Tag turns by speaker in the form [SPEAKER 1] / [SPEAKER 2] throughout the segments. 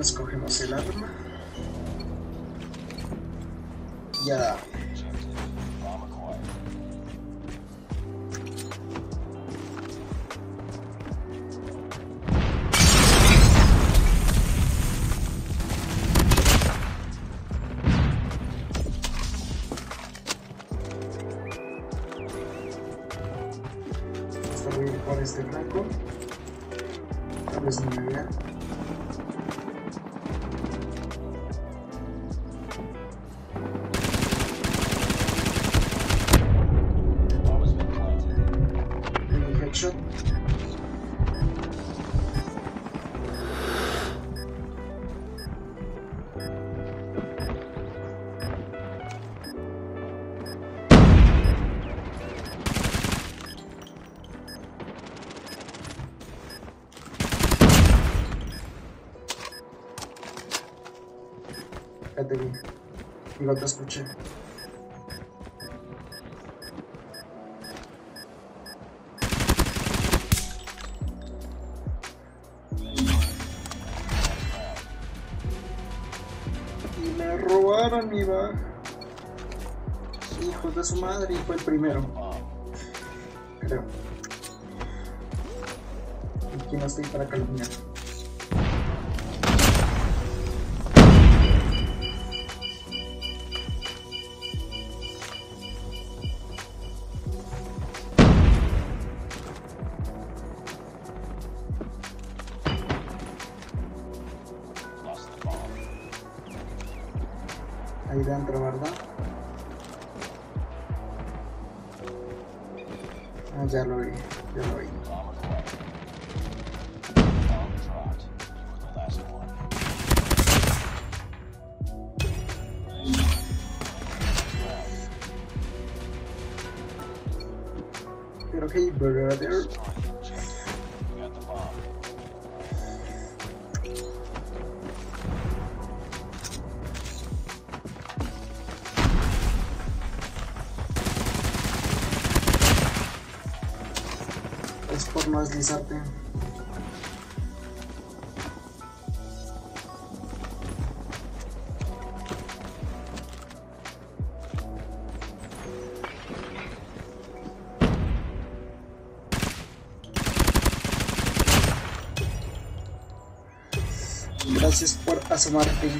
[SPEAKER 1] Escogemos el arma. Ya. Te vi. Digo, te escuché. Y me robaron mi bag. Hijos de su madre, y fue el primero. Creo. Aquí no estoy para calumniar. Ahí dentro, ¿verdad? Ah, ya lo vi, ya lo vi. Pero ok, brother. No deslizarte. Gracias por asomarte,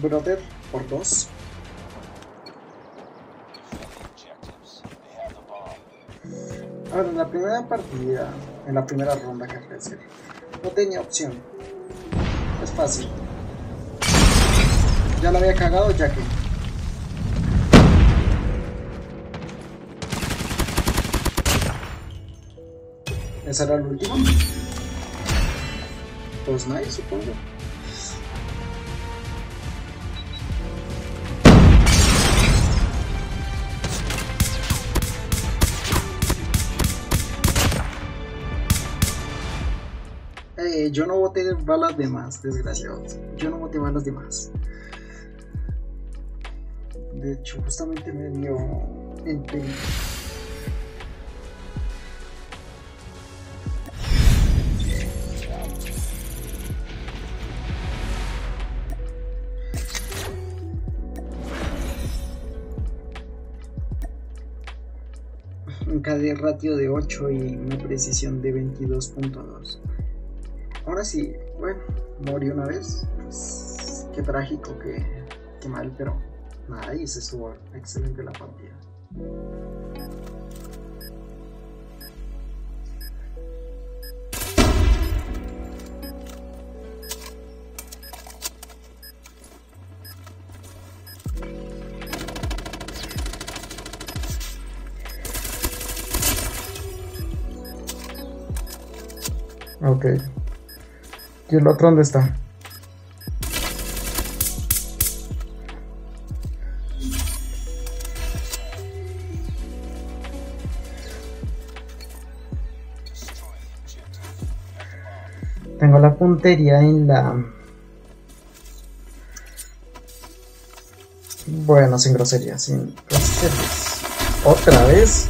[SPEAKER 1] brother, por dos. Ahora, en la primera partida, en la primera ronda que decir, no tenía opción. Es fácil. Ya la había cagado, ya que. ¿Esa era la última? Pues nice, supongo. Yo no boté balas de más, desgraciados. Yo no boté balas de más. De hecho, justamente me dio en peligro. Un KD ratio de 8 y una precisión de 22.2. Ahora sí, bueno, morí una vez. Pues, qué trágico, qué, qué mal, pero nada, y se estuvo excelente la partida. Ok. ¿Y el otro dónde está? Tengo la puntería en la... Bueno, sin groserías, sin groserías. ¿Otra vez?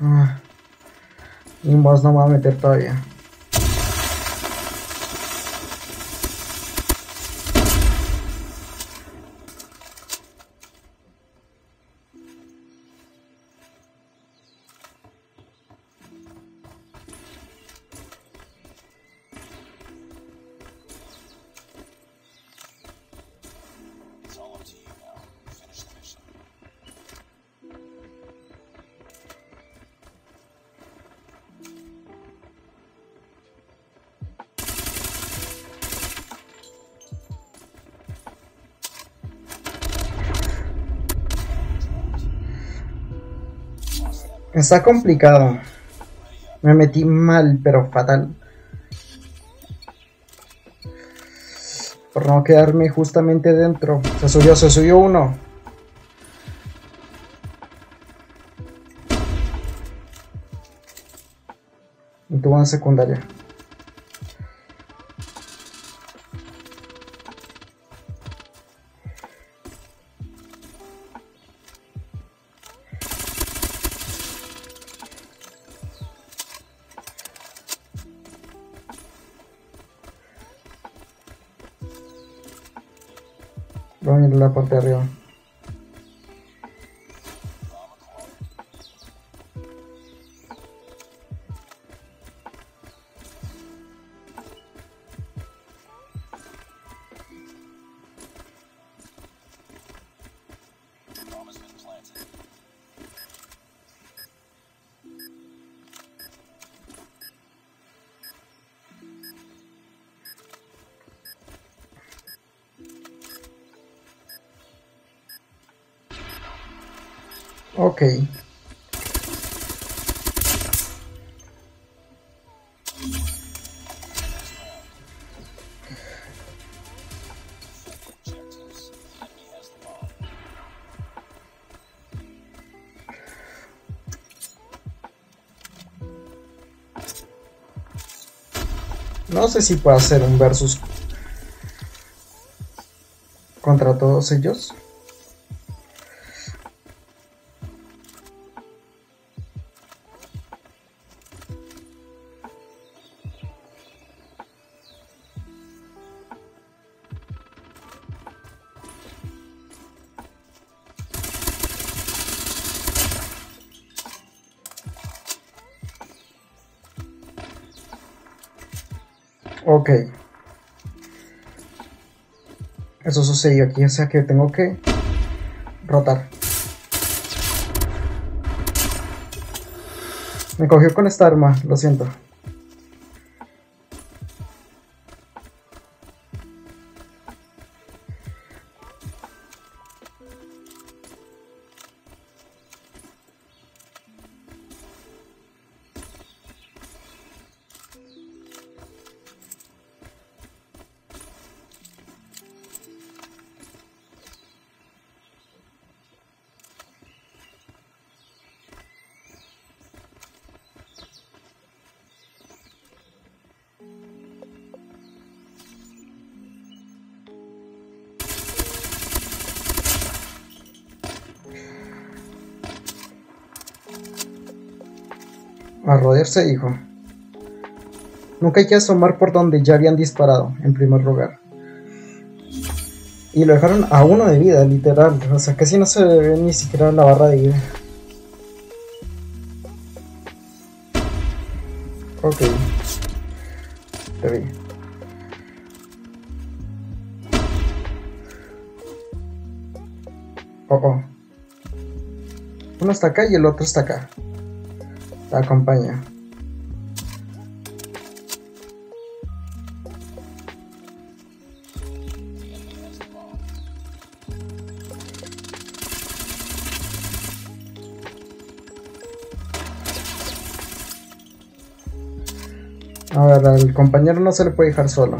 [SPEAKER 1] Ah. Y boss no me va a meter todavía. Está complicado. Me metí mal, pero fatal. Por no quedarme justamente dentro. Se subió, se subió uno. Y tuvo una secundaria. Voy a la parte de arriba. Ok. No sé si puedo hacer un versus contra todos ellos. Ok. Eso sucedió aquí, o sea que tengo que rotar. Me cogió con esta arma, lo siento. A rodearse dijo. Nunca hay que asomar por donde ya habían disparado, en primer lugar. Y lo dejaron a uno de vida, literal. O sea, casi no se ve ni siquiera la barra de vida. Ok. Te vi. Oh, oh. Uno está acá y el otro está acá acompaña. A ver, al compañero no se le puede dejar solo.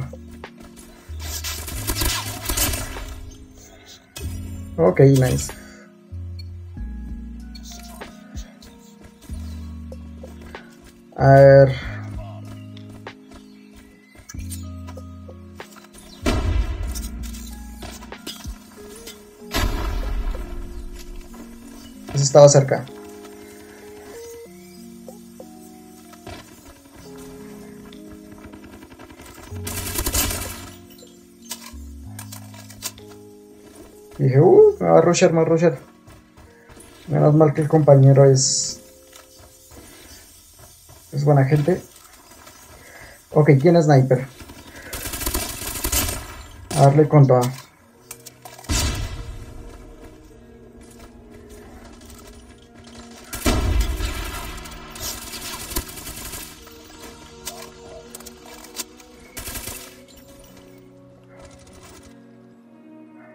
[SPEAKER 1] Ok, nice. A ver. Estaba cerca. dije, uh, me va a rusher, me va a rusher. Menos mal que el compañero es buena gente. Ok, tiene sniper. A darle con.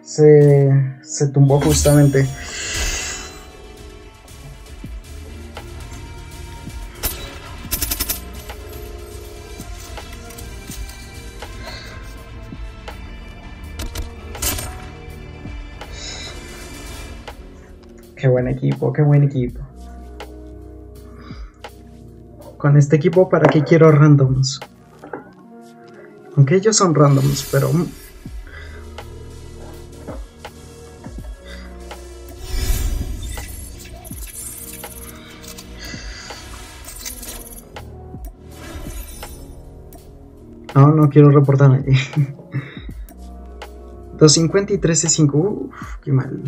[SPEAKER 1] Se, se tumbó justamente. Qué buen equipo, qué buen equipo. Con este equipo, ¿para qué quiero randoms? Aunque ellos son randoms, pero... No, no quiero reportar a nadie. 250 y 13.5. Uff, qué mal.